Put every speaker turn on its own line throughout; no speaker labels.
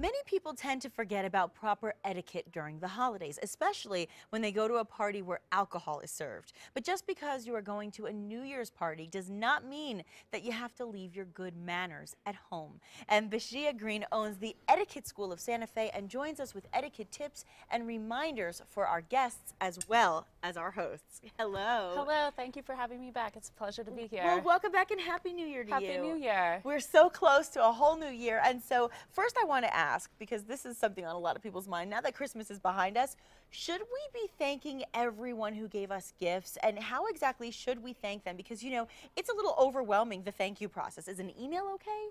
Many people tend to forget about proper etiquette during the holidays, especially when they go to a party where alcohol is served. But just because you are going to a New Year's party does not mean that you have to leave your good manners at home. And Bizia Greene owns the Etiquette School of Santa Fe and joins us with etiquette tips and reminders for our guests as well as our hosts. Hello.
Hello, thank you for having me back. It's a pleasure to be here.
Well, welcome back and Happy New Year to
Happy
you.
Happy New Year.
We're so close to a whole new year. And so, first, I want to ask because this is something on a lot of people's mind. Now that Christmas is behind us, should we be thanking everyone who gave us gifts? And how exactly should we thank them? Because, you know, it's a little overwhelming, the thank you process. Is an email okay?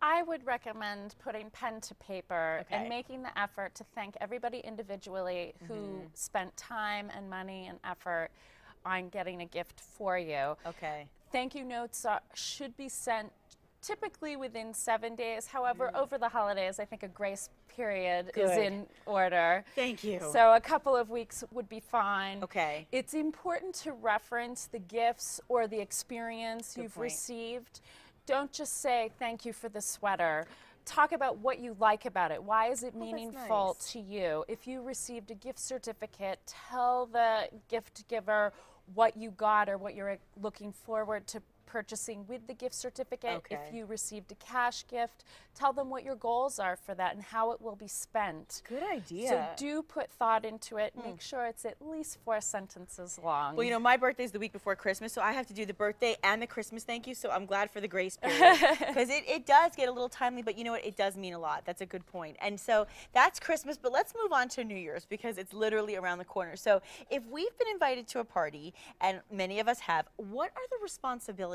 I would recommend putting pen to paper
Okay.
and making the effort to thank everybody individually who
Mm-hmm.
spent time and money and effort on getting a gift for you.
Okay.
Thank you notes are, should be sent typically within seven days. However, over the holidays, I think a grace period is
Mm.
In order.
Thank you.
So a couple of weeks would be fine.
Okay.
It's important to reference the gifts or the experience
Good
you've
point.
received. Don't just say thank you for the sweater. Talk about what you like about it. Why is it
Oh,
meaningful
nice.
to you? If you received a gift certificate, tell the gift giver what you got or what you're looking forward to purchasing with the gift certificate.
Okay.
If you received a cash gift, tell them what your goals are for that and how it will be spent.
Good idea.
So do put thought into it. Make hmm. sure it's at least four sentences long.
Well, you know, my birthday is the week before Christmas, so I have to do the birthday and the Christmas thank you. So I'm glad for the grace period because it, it does get a little timely, but you know what? It does mean a lot. That's a good point. And so that's Christmas, but let's move on to New Year's because it's literally around the corner. So if we've been invited to a party, and many of us have, what are the responsibilities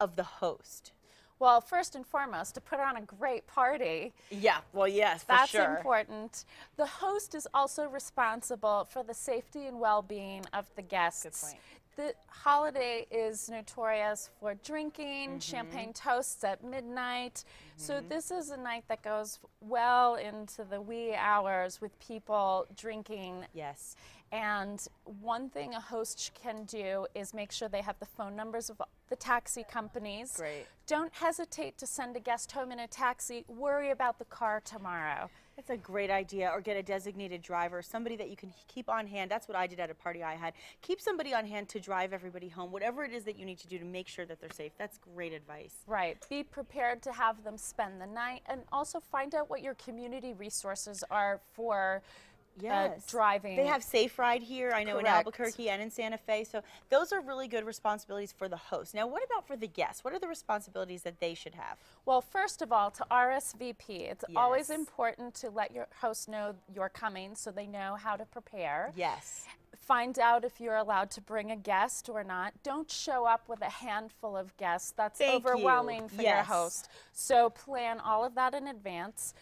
of the host?
well, first and foremost, to put on a great party,
Yeah, well, yes, for
that's
sure.
important. The host is also responsible for the safety and well being of the guests. The holiday is notorious for drinking,
Mm-hmm.
champagne toasts at midnight. So, this is a night that goes well into the wee hours with people drinking
Yes.
And one thing a host can do is make sure they have the phone numbers of the taxi companies.
Great.
Don't hesitate to send a guest home in a taxi. Worry about the car tomorrow.
That's a great idea. Or get a designated driver, somebody that you can keep on hand. That's what I did at a party I had. Keep somebody on hand to drive everybody home, whatever it is that you need to do to make sure that they're safe. That's great advice.
Right. Be prepared to have them spend the night and also find out what your community resources are for uh, driving.
They have Safe Ride here, I know in Albuquerque and in Santa Fe. So those are really good responsibilities for the host. Now, what about for the guests? What are the responsibilities that they should have?
Well, first of all, to RSVP, it's always important to let your host know you're coming so they know how to prepare.
Yes.
Find out if you're allowed to bring a guest or not. Don't show up with a handful of guests. That's
Thank you.
overwhelming for your
Yes.
host. So plan all of that in advance.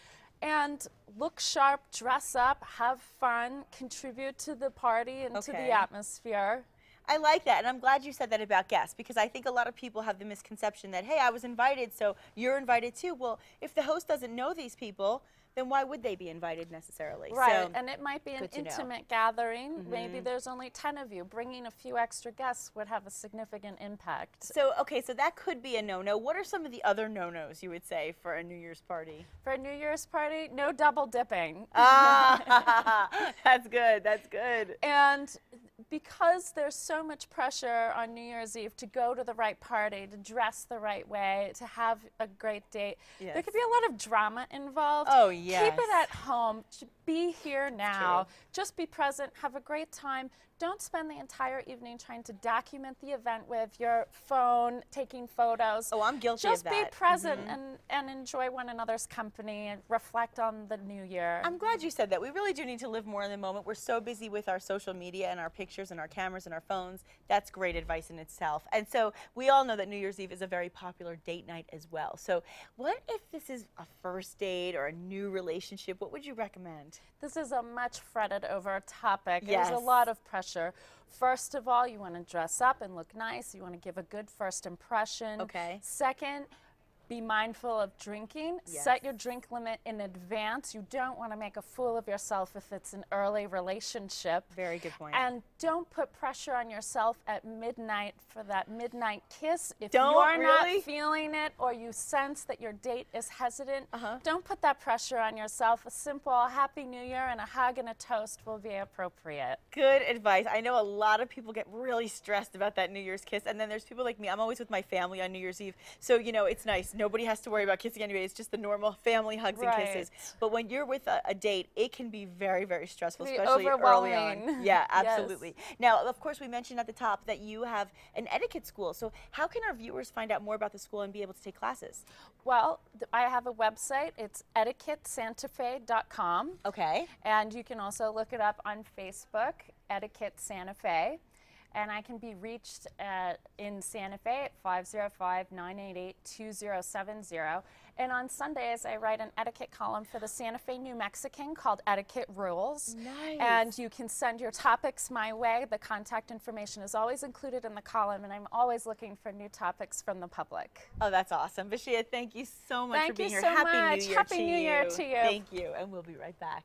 And look sharp, dress up, have fun, contribute to the party and to the atmosphere.
I like that, and I'm glad you said that about guests because I think a lot of people have the misconception that, hey, I was invited, so you're invited too. Well, if the host doesn't know these people, then why would they be invited necessarily?
Right,
So,
and it might be an
to know. Mm-hmm.
intimate gathering. Maybe there's only 10 of you. Bringing a few extra guests would have a significant impact.
so, okay, so that could be a no-no. What are some of the other no-nos you would say for a New Year's party?
For a New Year's party, no double dipping.
ah, that's good. That's good.
And because there's so much pressure on New Year's Eve to go to the right party, to dress the right way, to have a great date, there could be a lot of drama involved.
Oh,
yeah.
Keep
it at home. Be here now. Just be present. Have a great time. Don't spend the entire evening trying to document the event with your phone, taking photos.
Oh, I'm guilty
Just
of
be
that.
present mm-hmm. and, and enjoy one another's company and reflect on the new year.
I'm glad you said that. We really do need to live more in the moment. We're so busy with our social media and our pictures and our cameras and our phones. That's great advice in itself. And so we all know that New Year's Eve is a very popular date night as well. So what if this is a first date or a new relationship? What would you recommend?
This is a much fretted over topic.
Yes.
There's a lot of pressure. First of all, you want to dress up and look nice. You want to give a good first impression.
Okay.
Second, Be mindful of drinking.
Yes.
Set your drink limit in advance. You don't want to make a fool of yourself if it's an early relationship.
Very good point.
And don't put pressure on yourself at midnight for that midnight kiss. If
Don't
you're
really?
not feeling it or you sense that your date is hesitant,
Uh-huh.
don't put that pressure on yourself. A simple Happy New Year and a hug and a toast will be appropriate.
Good advice. I know a lot of people get really stressed about that New Year's kiss, and then there's people like me. I'm always with my family on New Year's Eve, so you know it's nice. Nobody has to worry about kissing anyway. It's just the normal family hugs and kisses. But when you're with a, a date, it can be very, very stressful, especially early on. Yeah,
Yes.
absolutely. Now, of course, we mentioned at the top that you have an etiquette school. So how can our viewers find out more about the school and be able to take classes?
Well, I have a website. It's etiquettesantafe.com.
Okay.
And you can also look it up on Facebook, Etiquette Santa Fe. And I can be reached at, in Santa Fe at 505 988 2070. And on Sundays, I write an etiquette column for the Santa Fe New Mexican called Etiquette Rules.
Nice.
And you can send your topics my way. The contact information is always included in the column, and I'm always looking for new topics from the public.
Oh, that's awesome. Bizia, thank you so much
Thank
for being
you
here.
so
Happy
much.
New Year
Happy
to
New
you.
Year to you.
Thank you, and we'll be right back.